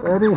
Ready?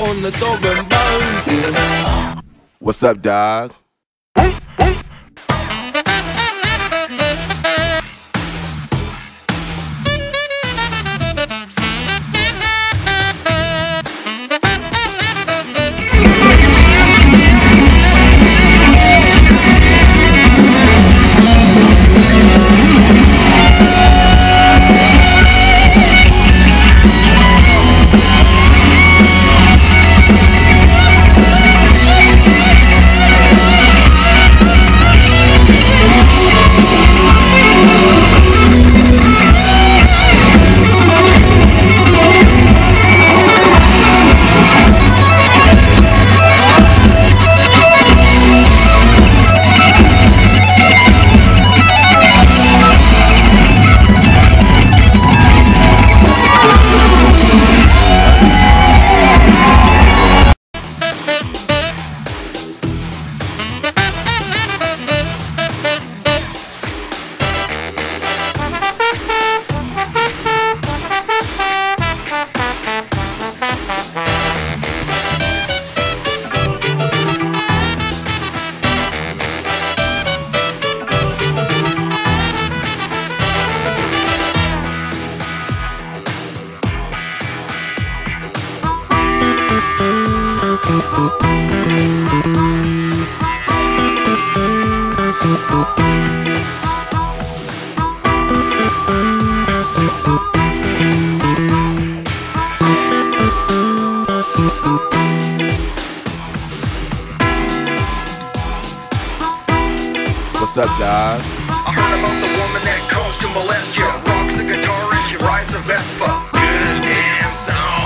on the dog and bone. What's up, dog? What's up, dog? I heard about the woman that to molest you. Rocks a guitar and she rides a Vespa. Good damn song.